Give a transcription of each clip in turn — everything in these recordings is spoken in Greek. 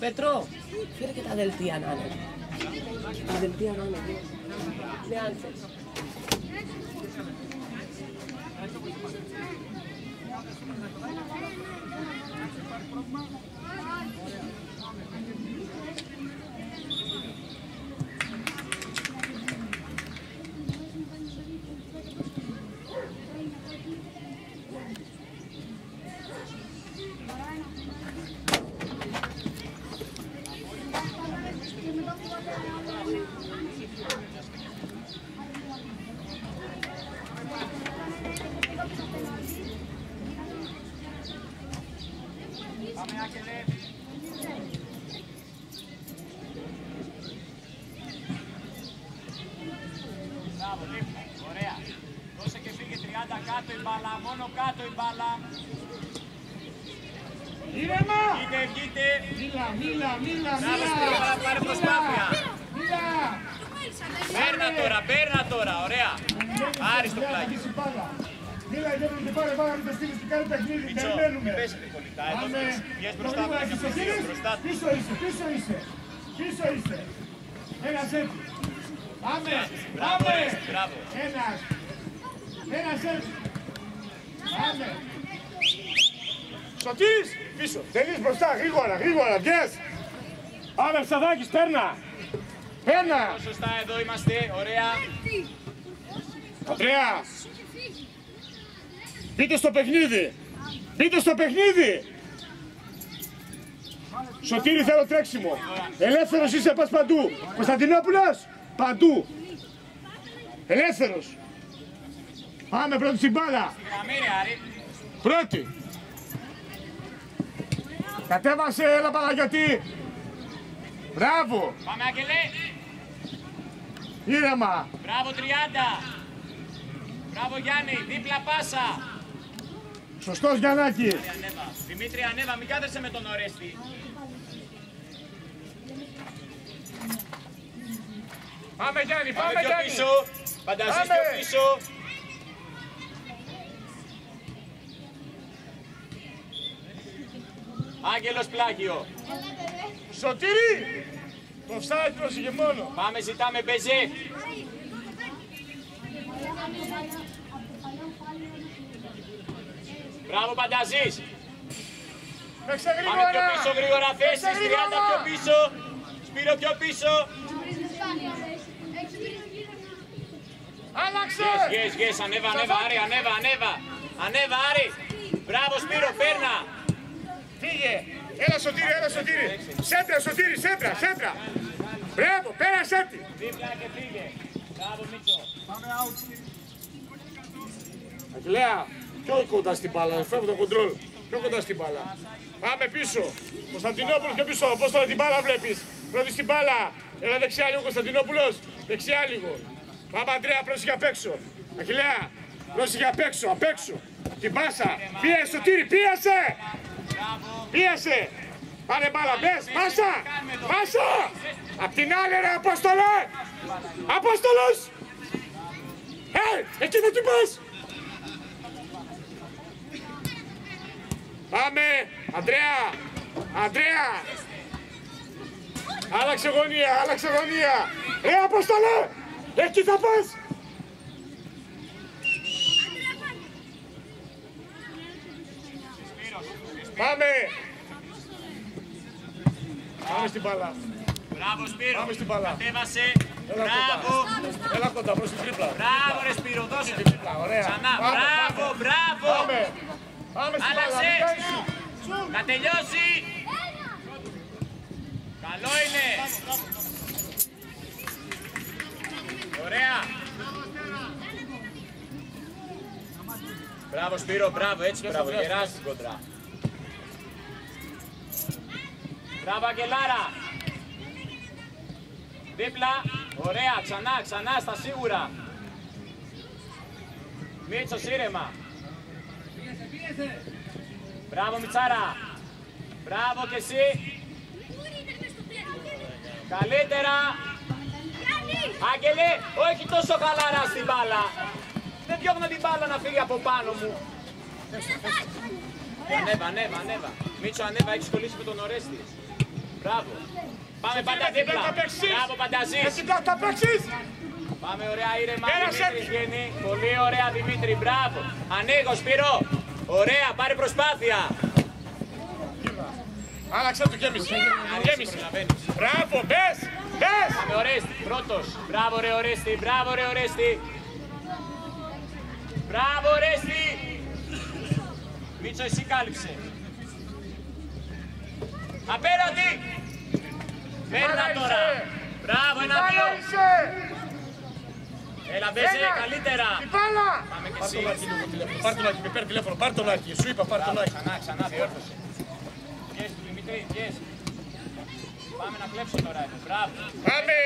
Πετρό, φέρε και τα δελτία να είναι. Τα δελτία να είναι. Ναι, αν θες. Μπράβο, δίπλα. Ωραία. Δώσε και φύγε 30 κάτω η μπάλα, μόνο κάτω η μπάλα. Ήρεμα! Βγείτε, βγείτε. Μίλα, μίλα, μίλα, Μπράβο, μίλα. Σπύρο, πάρε- πάρε προσπάθεια. Μίλα. Παίρνα τώρα, παίρνα τώρα, ωραία. Άριστο Μίλα, πλάκι. θα μπάλα. Μίλα, για την πάρε, πάρε, μην το στείλεις και κάνει παιχνίδι. Μίτσο, Περιμένουμε. μην πέσετε κολλητά. Εδώ Πάμε. βγες μπροστά Γρήγορα, από είσαι, το κύριε. Μπροστά του. Πίσω είσαι, πίσω είσαι. Πίσω είσαι. Ένας έτσι. Πάμε, Μπράβο, πάμε. ρε, μπράβο. Ένας. Ένας έτσι. Πάμε. Σωτής, πίσω. Θέλεις μπροστά, γρήγορα, γρήγορα, βγες. Πάμε, Ψαδάκης, παίρνα. Παίρνα. Σωστά, εδώ είμαστε, ωραία. Πατρέα. Μπείτε στο παιχνίδι. Μπείτε στο παιχνίδι. Σωτήρη θέλω τρέξιμο. Ελεύθερος είσαι, πας παντού. Κωνσταντινόπουλος, παντού. Ελεύθερος. Πάμε πρώτη στην μπάλα. Γραμμή, ρε, Άρη. Πρώτη. Κατέβασε, έλα Παναγιώτη. Μπράβο. Πάμε, Άγγελε. Ήρεμα. Μπράβο, 30. Μπράβο, Γιάννη, δίπλα πάσα. Σωστός Γιαννάκη. Ανέβα. Δημήτρη, ανέβα, μην κάθεσαι με τον Ορέστη. Πάμε Γιάννη, Πάμε πάμε πιο Γιάννη. πίσω. Φανταζείς Πάμε. πιο πίσω. Άγγελος Πλάγιο. Σωτήρη! Το offside πρόσεχε μόνο. Πάμε, ζητάμε μπεζέ. Μπράβο, Πανταζής. Παίξε Πάμε πιο γρήγορα! πίσω, γρήγορα θέσεις. Παίξε 30 πιο γρήγορα! πίσω. Σπύρο πιο πίσω. Άλλαξε! Yes, yes, yes. Ανέβα, ανέβα, Άρη, ανέβα, ανέβα. Ανέβα, Άρη. Μπράβο, Σπύρο, παίρνα. Φύγε! Έλα Σωτήρη, έλα Σωτήρη! Σέντρα, Σωτήρη, σέντρα, σέντρα! Μπράβο, πέρασε τη! Δίπλα και φύγε. Μπράβο, Μίτσο. Αγγλέα, πιο κοντά στην μπάλα, φεύγω το κοντρόλ. Πιο κοντά στην μπάλα. Πάμε πίσω. Κωνσταντινόπουλος πιο πίσω. Πώς τώρα την μπάλα βλέπεις; Πρώτη στην μπάλα. Έλα δεξιά λίγο Κωνσταντινόπουλος. Δεξιά λίγο. Πάμε Αντρέα, πρόσεχε απ' έξω. Αγγλέα, πρόσεχε απ' έξω, απ' έξω. Την πάσα. Πίεσε, Σωτήρη, πίεσε! Πίεσε! Πάρε μπάλα, μπες, πάσα! Πάσα! Απ' την άλλη ρε, Απόστολε! Απόστολος! Ε, εκεί δεν την πας! Πάμε! Αντρέα! Αντρέα! Άλλαξε γωνία, άλλαξε γωνία! Ρε Απόστολε! Εκεί θα πας! Πάμε! Πάμε στην μπάλα. Μπράβο, Σπύρο. Πάμε στην μπάλα. Κατέβασε. Έλα Μπράβο. κοντά. Έλα κοντά προς την τρίπλα. Μπράβο, ρε Σπύρο, δώσε. Ωραία. Ξανά. Πάμε, Μπράβο, πάμε. μπράβο. Πάμε! Πάμε στην μπάλα. Άλλαξε. μην κάνεις σου. Να τελειώσει. Καλό είναι. Ωραία. Μπράβο Σπύρο, μπράβο, έτσι μπράβο, γεράς την κοντρά. Μπράβο Αγγελάρα. Δίπλα, ωραία, ξανά, ξανά, στα σίγουρα. Μίτσος ήρεμα. Μπράβο Μιτσάρα. Μπράβο και εσύ. Καλύτερα. Άγγελε, όχι τόσο χαλαρά στην μπάλα. Δεν διώχνω την μπάλα να φύγει από πάνω μου. Ανέβα, ανέβα, ανέβα. Μίτσο, ανέβα, έχεις κολλήσει με τον Ορέστη. Μπράβο. Πάμε Σωτήρη, πάντα με την δίπλα. πλάτη θα παίξεις. Μπράβο, Με Πανταζής. την πλάτη θα παίξεις. Πάμε ωραία ήρεμα, Πέρασε. Δημήτρης βγαίνει. Πολύ ωραία Δημήτρη, μπράβο. Ανοίγω, Σπύρο. Ωραία, πάρε προσπάθεια. Άλλαξε το γέμισε. Γέμισε. Προλαβαίνεις. Μπράβο, μπες, μπες. Πάμε Ορέστη, πρώτος. Μπράβο ρε Ορέστη, μπράβο ρε Ορέστη. Μπράβο Ορέστη. Μίτσο, εσύ κάλυψε. Απέναντι. Παίρνα Μπάλα τώρα. είσαι. Μπράβο, ένα Μπάλα δύο. είσαι. Έλα, μπέζε, Ένα. καλύτερα. Την μπάλα. Πάμε και Πάρ' εσύ. τον Άκη λίγο τηλέφωνο. Πάρ' τον Άκη, με παίρνει τηλέφωνο. Πάρ' τον Άκη. Σου είπα, πάρ' τον Άκη. Ξανά, ξανά, διόρθωσε. Βγες του Δημητρή, βγες. Πάμε να κλέψω τώρα. εδώ. Μπράβο. Πάμε.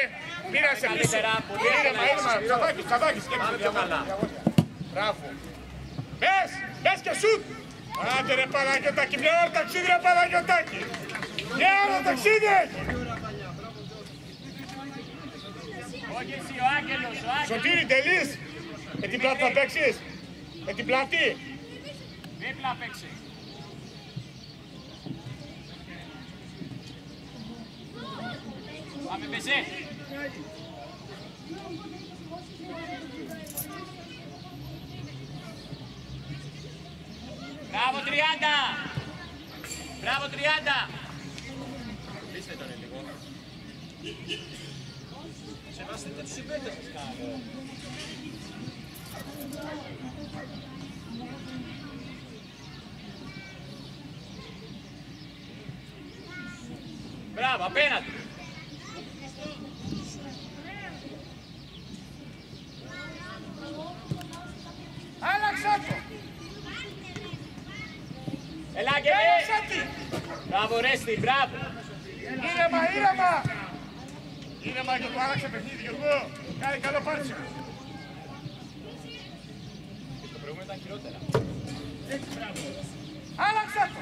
Μοίρασε πίσω. Καλύτερα, πολύ Ήρεμα, εύκολα. ήρεμα. Τσαβάκης, τσαβάκης. Πάμε Σκέψου πιο το καλά. Μπράβο. Μπες, μπες και σουτ. Άντε ρε Παναγιωτάκη, μια ώρα ταξίδι ρε Παναγιωτάκη. Μια ώρα ταξίδι έχει. Όχι εσύ, ο Άγγελος, ο Άγγελος. Σωτήρη, τελείς. Με την πλάτη θα παίξεις. Με την πλάτη. Δίπλα παίξε. Πάμε πεζέ. Μπράβο 30. Μπράβο 30. Λύστε τον λίγο. Σεβαστείτε τους συμπέτες σας κάνω. Μπράβο, απέναντι. Άλλαξε το. Έλα Έλαξε Άγγελε. τη. Μπράβο Ρέστη, μπράβο. Ήρεμα, ήρεμα. Ήρεμα και το άλλαξε παιχνίδι, Γιώργο. Κάνει καλό πάρτσο. Το προηγούμενο ήταν χειρότερα. Άλλαξε το.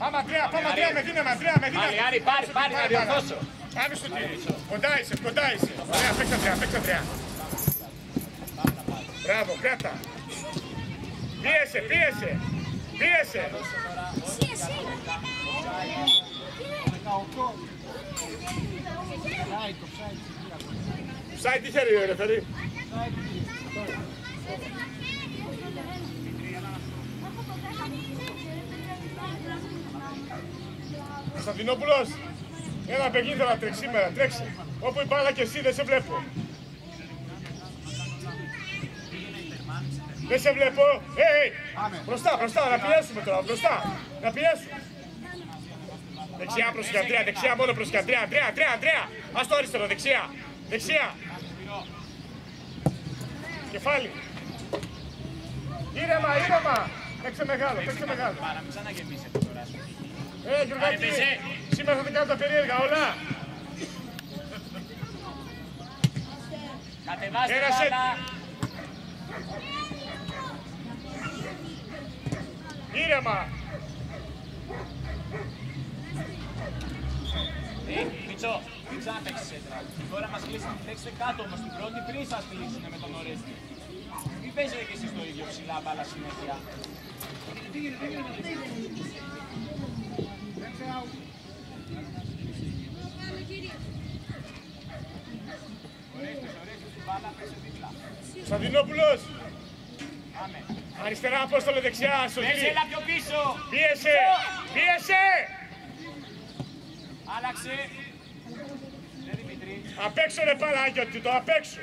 Πάμε Αντρέα, πάμε Αντρέα, με δύναμη, Αντρέα, με δύναμη. Άρη, Άρη, πάρει, πάρει, να διορθώσω. Πάμε στο τύρι. Κοντά είσαι, κοντά είσαι. Ωραία, παίξε Αντρέα, παίξε Αντρέα. Μπράβο, κράτα. Πίεσε, πίεσε. Πίεσε. Ψάει τι χέρι, ρε παιδί. Κωνσταντινόπουλος, ένα παιδί θέλω να τρέξει σήμερα, τρέξει. Όπου η μπάλα και εσύ δεν σε βλέπω. Δεν σε βλέπω. Ε, ε, μπροστά, μπροστά, να πιέσουμε τώρα, μπροστά. Να πιέσουμε. Δεξιά προς Αντρέα, δεξιά μόνο προς Αντρέα, Αντρέα, Αντρέα, Αντρέα. Ας το αριστερό, δεξιά, δεξιά. Κεφάλι. Ήρεμα, ήρεμα. Παίξε μεγάλο, παίξε μεγάλο. Πάρα, μην ξαναγεμίσετε τώρα. Ε, Γιωργάκη, Άρε, πεζέ. σήμερα θα την κάνω τα περίεργα όλα. Κατεβάστε Ένα σετ. μπάλα. Ήρεμα. Ε, Μιτσό, μην ξαναπαίξεις έντρα. Τώρα μας κλείσουν, παίξτε κάτω όμως την πρώτη πριν σας κλείσουν με τον Ορέστη. Μην παίζετε κι εσείς το ίδιο ψηλά μπάλα συνέχεια. Ορέστης, Ορέστης, την μπάλα παίξε δίπλα. Κωνσταντινόπουλος. Πάμε. Αριστερά, Απόστολε, δεξιά, Παίξε, σωτήρι. έλα πιο πίσω. Πίεσε, πίεσε. Άλλαξε. Ναι, Δημητρή. Απ' έξω ρε Παναγιώτη, το απ' έξω.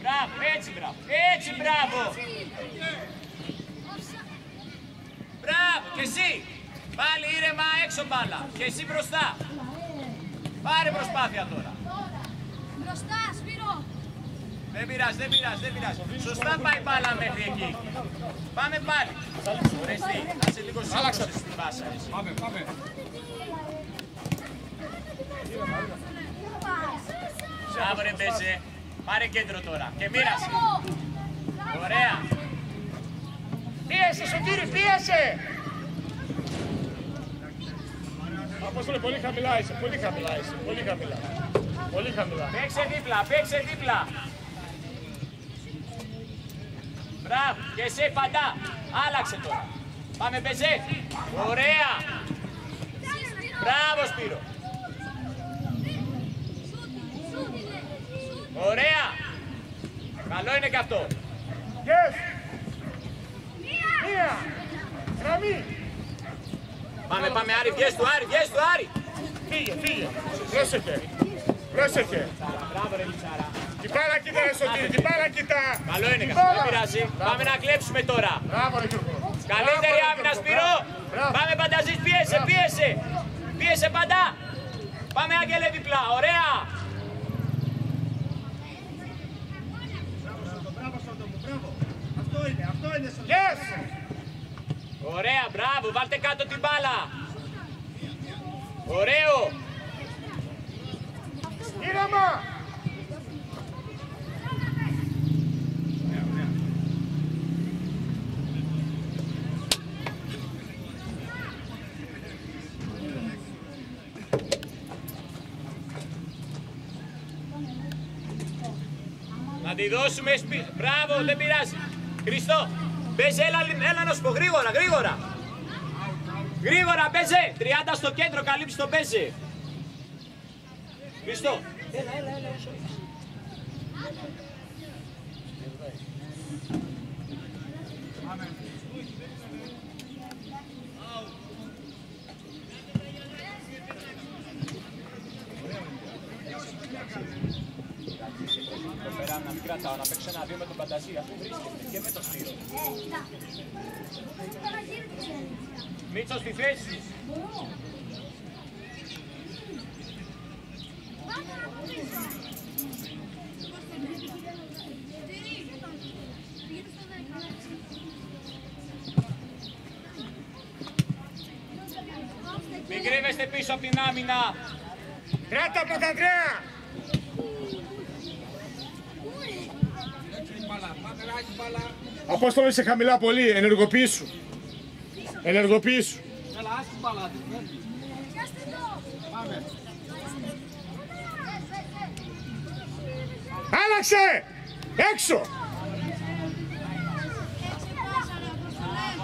Μπράβο, έτσι μπράβο. Έτσι μπράβο. Μπράβο, και εσύ. Πάλι ήρεμα έξω μπάλα. Και εσύ μπροστά. Πάρε προσπάθεια τώρα. Μπροστά, Σπύρο. Δεν πειράζει, δεν πειράζει, δεν πειράζει. Σωστά πάει η μπάλα μέχρι εκεί. Πάμε πάλι. Ωραία, εσύ. Να είσαι λίγο σίγουρος στην πάσα. εσύ. Μπράβο ρε Μπέζε. Πάρε κέντρο τώρα και μοίρασε. Ωραία. Πίεσε, Σωτήρη, πίεσε. Απόστολε, πολύ χαμηλά είσαι, πολύ χαμηλά είσαι, πολύ χαμηλά. Πολύ χαμηλά. Παίξε δίπλα, παίξε δίπλα. Μπράβο, και εσύ παντά. Άλλαξε τώρα. Πάμε Μπεζέ. Ωραία. Μπράβο Σπύρο. Ωραία. Καλό είναι και αυτό. Yes. Μία. Γραμμή. Πάμε, πάμε Άρη, βγες του Άρη, βγες του Άρη. Φύγε, φύγε. Πρόσεχε. Πρόσεχε. Μπράβο ρε Μιτσάρα. Την μπάλα κοίτα, ρε Σωτήρη, την μπάλα κοίτα. Καλό είναι Την και αυτό, δεν μπάλα. πειράζει. Πάμε να κλέψουμε τώρα. Μπράβο, ρε Γιώργο. Καλύτερη Μπράβο, ρε άμυνα Γιώργο, Σπύρο. μπράβο. Πάμε Πανταζής, πίεσε, Μπράβο. πίεσε. Πίεσε παντά. Πάμε Άγγελε διπλά, ωραία. Yes. Ωραία, μπράβο, βάλτε κάτω την μπάλα. Ωραίο. Ήρεμα. Να τη δώσουμε σπί... Μπράβο, δεν πειράζει. Χριστό, παίζε, έλα, έλα να σου πω, γρήγορα, γρήγορα. Γρήγορα, παίζε. 30 στο κέντρο, καλύψει το παίζε. Χριστό. Έλα, έλα, έλα, όσο έχεις. Το περάμε να μην κρατάω, να παίξω ένα δύο με τον Πανταζή, αφού βρίσκεται και με το Σπύρο. Μίτσο στη θέση σου. Μην κρύβεστε πίσω από την άμυνα. Κράτα από τα Ανδρέα. Απόστολο είσαι χαμηλά πολύ, ενεργοποιήσου. Ενεργοποιήσου. Άλλαξε! Έξω!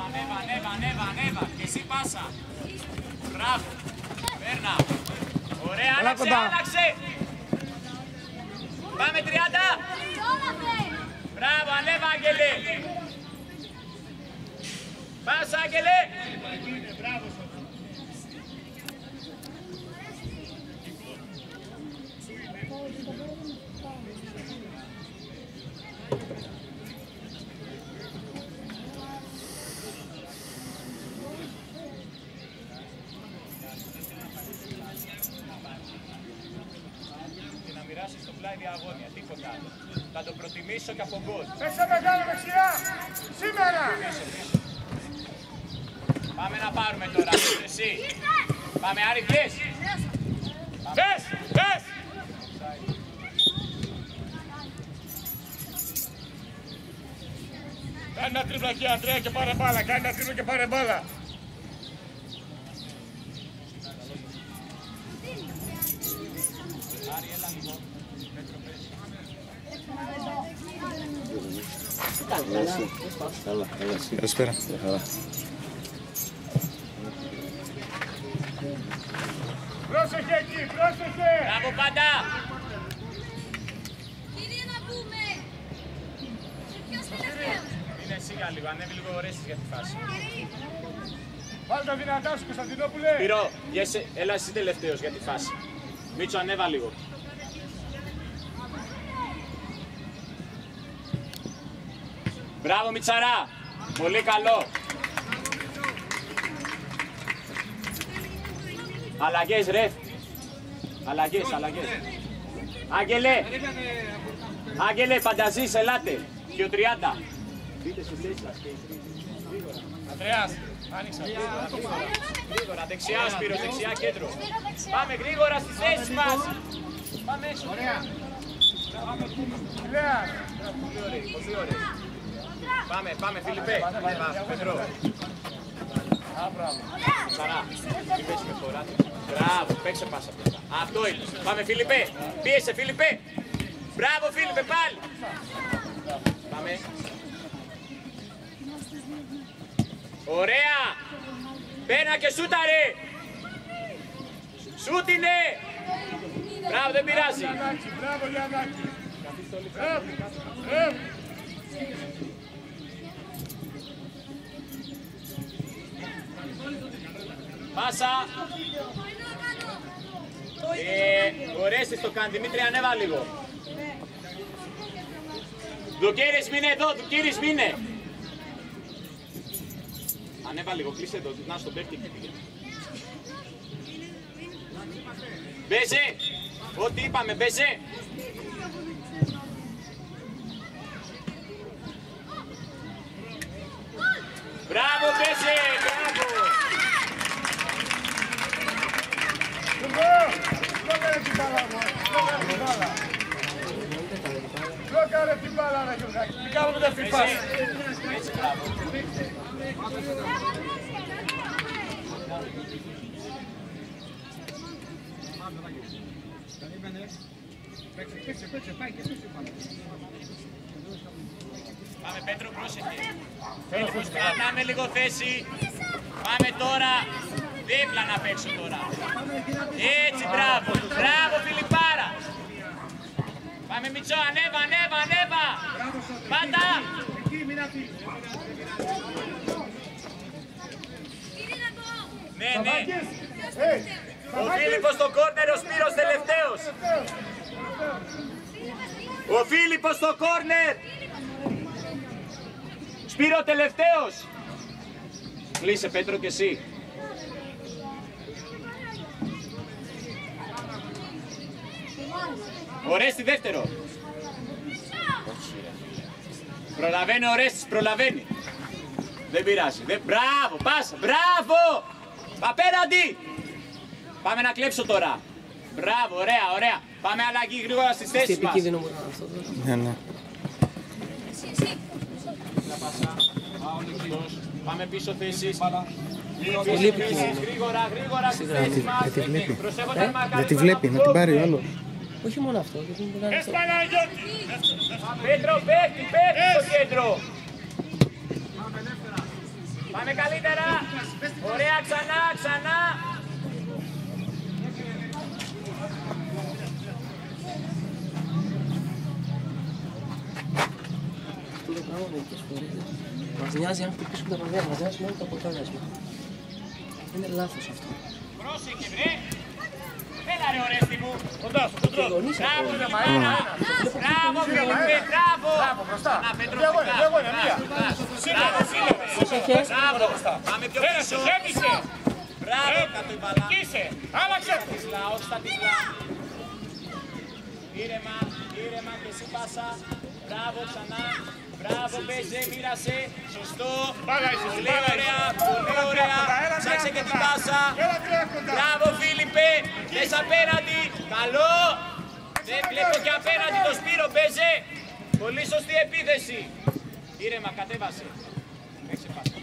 Ανέβα, ανέβα, ανέβα, ανέβα. Και εσύ πάσα. Μπράβο. Παίρνα. Ωραία, Καλά άλλαξε, κοντά. άλλαξε. Πάμε 30. Μπράβο, ανέβα, Άγγελε. Πάσα, Άγγελε. Και να μοιράσεις το πλάι διαγώνια, τίποτα άλλο. Θα το προτιμήσω και από γκολ. Πέσε μεγάλο δεξιά! Σήμερα! Πάμε να πάρουμε τώρα, εσύ. Πάμε, Άρη, βγες. Πες! Πες! Κάνει ένα τρίπλα εκεί, Αντρέα, και πάρε μπάλα. Κάνει ένα τρίπλα και πάρε μπάλα. Καλησπέρα. Πρόσεχε πρόσεχε! Μπράβο, πάντα. Κύριε να πούμε. Ποιος τελευταίος. Είναι εσύ για λίγο, ανέβη λίγο ωραίες για τη φάση. Βάλε τα δυνατά σου, Κωνσταντινόπουλε! Πυρό, βγες, έλα εσύ τελευταίος για τη φάση. Μίτσο, ανέβα λίγο. Μπράβο, Μιτσαρά. Πολύ καλό. Αλλαγές, ρε. Αλλαγές, αλλαγές. Άγγελε. Άγγελε, Πανταζής, ελάτε. Και ο 30. Μπείτε στη θέση σας και οι τρεις. Ανδρέας, άνοιξα. Γρήγορα, δεξιά Σπύρο, δεξιά κέντρο. Πάμε γρήγορα στις θέσεις μας. Πάμε έξω. Ωραία. Λέα, Πολύ ωραία, πολύ ωραία. Πάμε, πάμε Φιλιππέ. Ανέβα, Πετρό. Σαρά. Μην πέσει με φορά. Μπράβο, παίξε πάσα πλάτα. Αυτό είναι. Πάμε Φιλιππέ. Πίεσε Φιλιππέ. Μπράβο Φίλιππε πάλι. Πάμε. Ωραία. Πένα και σούταρε. Σούτ είναι! Μπράβο, δεν πειράζει. Γιαννάκη, μπράβο Γιαννάκη. Μπράβο, μπράβο. Πάσα. Ε, ο Ρέστης το κάνει. Δημήτρη, ανέβα λίγο. Δουκύρης μείνε εδώ, Δουκύρης μείνε. Ανέβα λίγο, κλείσε το. Να στον παίχτη εκεί πήγαινε. Μπέζε. Ό,τι είπαμε, μπέζε. Μπράβο, μπέζε, Μπλόκαρε την μπάλα μου. Μπλόκαρε την μπάλα. Μπλόκαρε την μπάλα, ρε Γιωργάκη. Μην κάνουμε δεύτερη φάση. Έτσι, μπράβο. Πάμε Πέτρο, πρόσεχε. Πέτρο, κρατάμε λίγο θέση. Πάμε τώρα. Δίπλα να παίξω τώρα. Έτσι, μπράβο. Μπράβο, Φιλιπάρα. Πάμε Μιτσό, ανέβα, ανέβα, ανέβα. Πάντα. Ναι, ναι. Ο Φίλιππος στο κόρνερ, ο Σπύρος τελευταίος. Ο Φίλιππος στο κόρνερ. Σπύρο τελευταίος. Κλείσε Πέτρο και εσύ. Ο Ρέστη δεύτερο. Προλαβαίνει ο Ρέστης, προλαβαίνει. Δεν πειράζει. Δεν... Μπράβο, πάσα, μπράβο! Απέναντι! Πάμε να κλέψω τώρα. Μπράβο, ωραία, ωραία. Πάμε αλλαγή γρήγορα στις Τι θέσεις μας. επικίνδυνο μπορεί να είναι αυτό τώρα. Ναι, ναι. Πάμε πίσω θέσεις. Πολύ Πίσω θέσεις, επικίνδυνο. γρήγορα, γρήγορα στις γραμμή. θέσεις μας. Δεν τη βλέπει. Προσέχοντας μακάρι Δεν τη το βλέπει, να την πάρει ο άλλος. Όχι μόνο αυτό, γιατί μου κάνει αυτό. Παναγιώτη. Πέτρο, παίχτη, παίχτη στο κέντρο. Πάμε καλύτερα. Ωραία, ξανά, ξανά. Αυτό το πράγμα μερικές φορές μας νοιάζει αν χτυπήσουμε τα παιδιά, μας νοιάζει μόνο το αποτέλεσμα. Είναι λάθος αυτό. Πρόσεχε, βρε. Έλα ρε ορέστη μου. Κοντά σου, Και οι κοντρόλ. γονείς Μπράβο, αυτό. Φιλιππάρα. Μπράβο, Φίλιππε, μπράβο. Μπράβο, μπροστά. Να, Πέτρο, Δύο γόνια, μπροστά. δύο γόνια, μία. Μπράβο, Φίλιππε. Πρόσεχε. Μπράβο. Πάμε πιο Πέρασε, πίσω. γέμισε. Μπράβο, κάτω η μπαλά. Κοίσε. Άλλαξε. Τισλά, όχι στα τισλά. Ήρεμα, ήρεμα και εσύ πάσα. Μπράβο ξανά. Μπράβο, παίζε, μοίρασε. Σωστό. Μπάλα είσαι, Πολύ μπάλα είσαι. ωραία, πολύ ωραία. Έλα, Ψάξε και την κοντά. πάσα. Έλα τρία κοντά. Μπράβο, Φίλιππε. Θες απέναντι. Καλό. Δεν βλέπω και απέναντι το Σπύρο, παίζε. Πολύ σωστή επίθεση. Ήρεμα, κατέβασε. Έξε πάσα.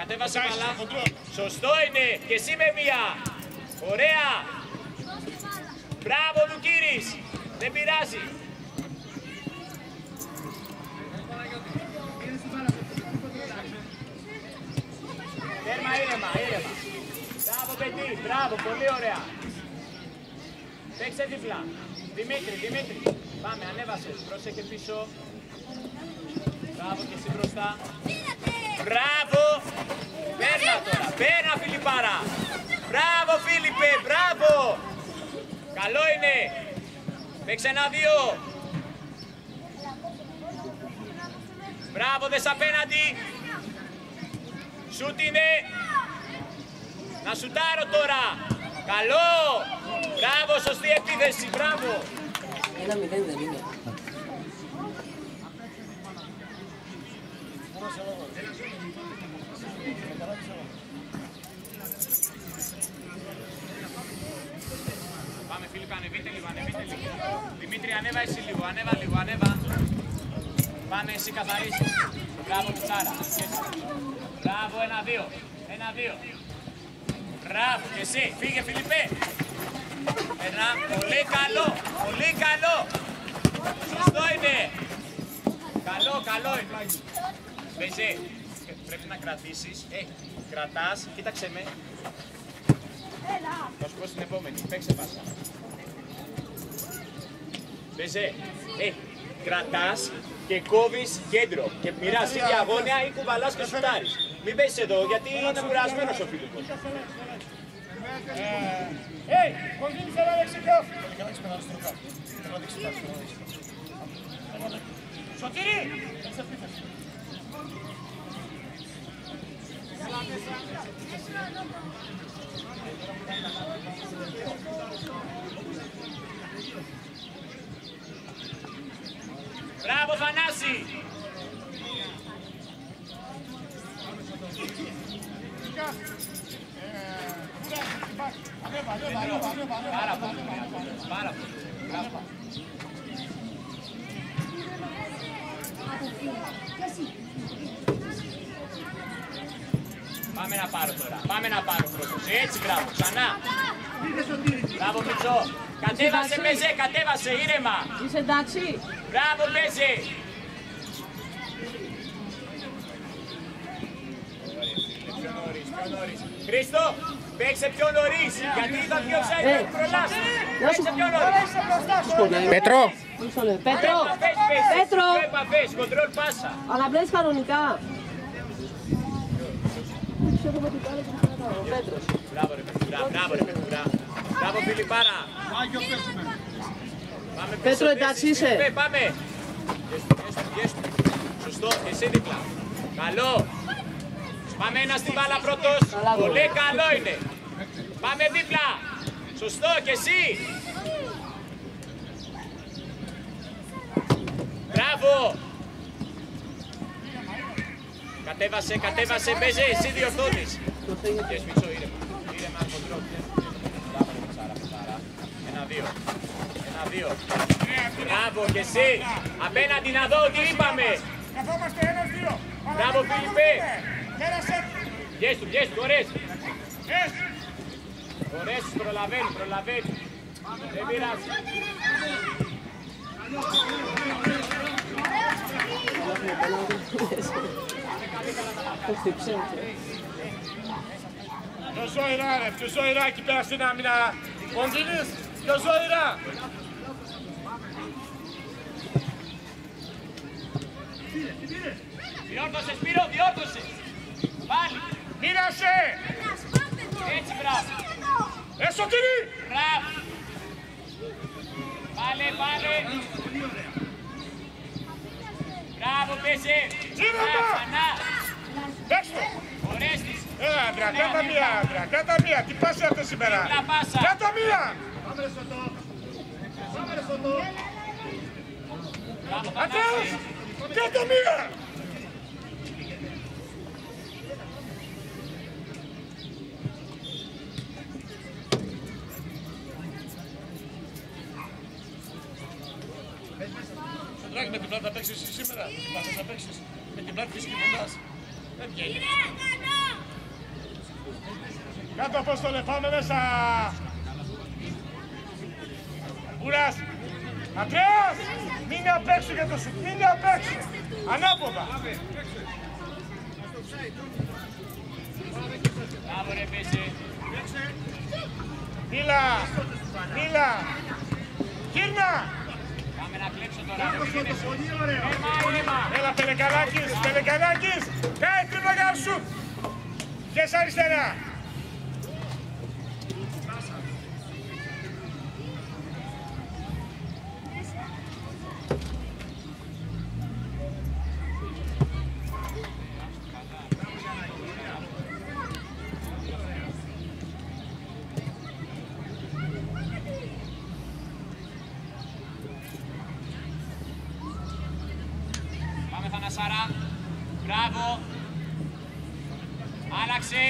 Κατέβασε Κοντά είσαι, καλά. κοντρόλ. Σωστό είναι. Και εσύ με μία. Ωραία. Μπράβο, Δουκύρης. Δεν πειράζει. Τέρμα ήρεμα, ήρεμα. Μπράβο, παιδί. Μπράβο, πολύ ωραία. Παίξε δίπλα. Δημήτρη, Δημήτρη. Πάμε, ανέβασες. Πρόσεχε πίσω. Μπράβο και εσύ μπροστά. Μπράβο! Παίρνα τώρα, παίρνα Φιλιπάρα! Μπράβο Φίλιππε, μπράβο! Καλό είναι! Παίξε ένα δύο! Μπράβο, δες απέναντι! Σούτ είναι! Να σουτάρω τώρα! Καλό! Μπράβο, σωστή επίθεση, μπράβο! Ένα μηδέν δεν είναι. Πάμε Φίλιππε, ανεβείτε λίγο, ανεβείτε λίγο. Δημήτρη, ανέβα εσύ λίγο, ανέβα λίγο, ανέβα. Πάμε εσύ καθαρίσεις. Μπράβο Πιτσάρα. Μπράβο, ένα-δύο. Ένα-δύο. Μπράβο, και εσύ. Φύγε Φιλιππέ. Ένα, πολύ καλό, πολύ καλό. Σωστό είναι. Καλό, καλό είναι. Μπεζέ, πρέπει να κρατήσεις. Ε, κρατάς, κοίταξε με. Θα σου πω στην επόμενη. Παίξε πάσα. Μπεζέ. Ε, κρατάς και κόβεις κέντρο και μοιράς ή διαγώνια ή κουβαλάς και σουτάρεις. Μην πέσεις εδώ γιατί είναι κουρασμένος ο Φίλιππος. Ej, Kondins eller Lexikov? Σωτήρι! Μπράβο Θανάση! Πάρα πολύ. Πάρα πολύ. Μπράβο. Πάμε να πάρω τώρα. Πάμε να πάρω πρώτος. Έτσι, μπράβο. Ξανά. Μπράβο, Μιτσό. Κατέβασε, Μπεζέ, κατέβασε, ήρεμα. Είσαι εντάξει; Μπράβο, Μπεζέ. Πιο νωρίς, πιο νωρίς. Χρήστο, παίξε πιο νωρίς. Γιατί ήταν πιο ψάρι, Ε. δεν προλάβει. Να σου Παίξε πιο νωρίς. Πέτρο, Μισό λεπτό. Πέτρο. Επαφές, παίξε. Πέτρο. Πιο επαφές, κοντρόλ πάσα. Αλλά μπλες κανονικά. Ξέρουμε τι κάνει ο Πέτρος. Μπράβο ρε Πετουρά, μπράβο ρε Πετουρά. Μπράβο Φιλιππάρα. Πάμε πίσω, Πέτρο, θέση. εντάξει είσαι; Φιλιππέ, πάμε. Γέστο, γέστο, γέστο. Σωστό, και εσύ δίπλα. Καλό. Πάμε ένα στην μπάλα πρώτος. Καλά, Πολύ γόρι. καλό είναι. Πάμε δίπλα. Σωστό, και εσύ. Μπράβο. Κατέβασε, κατέβασε, μπέζε, εσύ διορθώνεις. Και σμίτσο ήρεμα. Ήρεμα, κοντρόλ. Μπράβο, ρε Μιτσάρα, Μιτσάρα. Ένα, δύο. Ένα, δύο. Μπράβο, και εσύ. Απέναντι να δω τι είπαμε. Καθόμαστε ένας, δύο. Μπράβο, Φιλιππέ. Πέρασε. Βγες του, βγες του, ωραίες. Έτσι. Ωραίες, τους προλαβαίνει, προλαβαίνει. Δεν πειράζει. Το χτύψε. Πιο ζωηρά ρε, πιο ζωηρά εκεί πέρα στην άμυνα. Κοντίνης, πιο ζωηρά. Διόρθωσε, Σπύρο, διόρθωσε. Πάλι. Μοίρασε. Έτσι, μπράβο. Ε, Σωτήρι. Μπράβο. Πάλε, πάλε. Μπράβο, πέσε. Γύρω Ξανά, τα. ξανά. Παίξ' το. Ωραίες τις. Έλα, άντρα, κάτα μία, άντρα, κάτα μία. Τι πας αυτό σήμερα; Δίπλα πάσα. Κάτα μία. Μπράβο, Άντρας, Θανάση. Κάτα μία. Σοντράκη με την πλάτη θα παίξεις εσύ σήμερα. Μάθες να παίξεις. Με την πλάτη της κυβωτάς. Δεν βγαίνει. Κάτω Απόστολε, πάμε μέσα. Μπούρας. Αντρέας, μείνε απ' έξω για το σουτ, μείνε απ' έξω. Ανάποδα. Μπράβο, ρε, πέσε. Μίλα, μίλα. Γύρνα. Πάμε να κλέψω τώρα. ρε, μην γίνεσαι. Ήρεμα, ήρεμα. Έλα, Πελεκανάκης, Πελεκανάκης. Κάει τρίπλα για να σουτ. Και σ' αριστερά. Πάμε Θανασάρα. Μπράβο. Άλλαξε.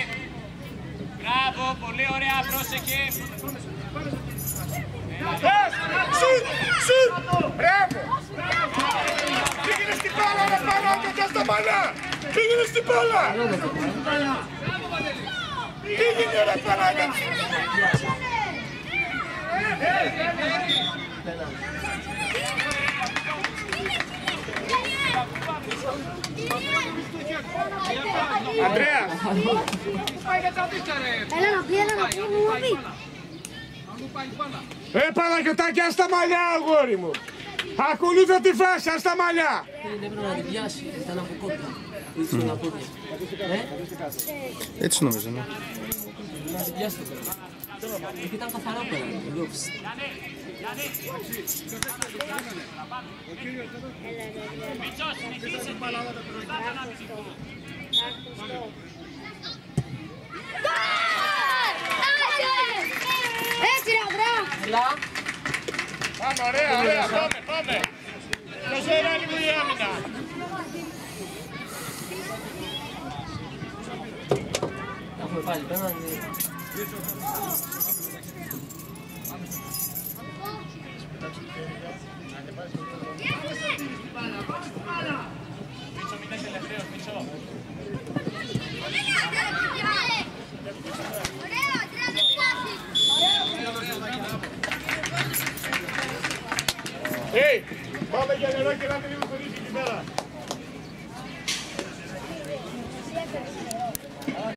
Μπράβο, πολύ ωραία, πρόσεχε. Πες, σουτ, σουτ. Μπράβο. Πήγαινε στην μπάλα, ρε πάνω, το στα μαλλιά. Πήγαινε στην μπάλα. Πήγαινε ρε Πανάγια. Ανδρέας, Έλα να πει, έλα να πει, μου να πει. ε Παναγιωτάκη, ας τα μαλλιά, αγόρι μου. Ακολούθω τη φάση, ας τα μαλλιά. Δεν έπρεπε να την πιάσει, ήταν από κόντρα. Ήρθε στα πόδια. Ε, Έτσι νομίζω, ναι. να την πιάσει το πέρα. Γιατί ήταν καθαρά πέρα. Εδώ. Έτσι ρε μπράβο. Έλα. Πάμε, ωραία, ωραία, πάμε, πάμε. Ποιος είναι λίγο η άμυνα. Έχουμε πάλι πέρα. Μίτσο, μην είναι τελευταίος, Μίτσο. Ωραία, τρέχει πάση. Hey, πάμε για νερό και να μην λίγο εκεί πέρα.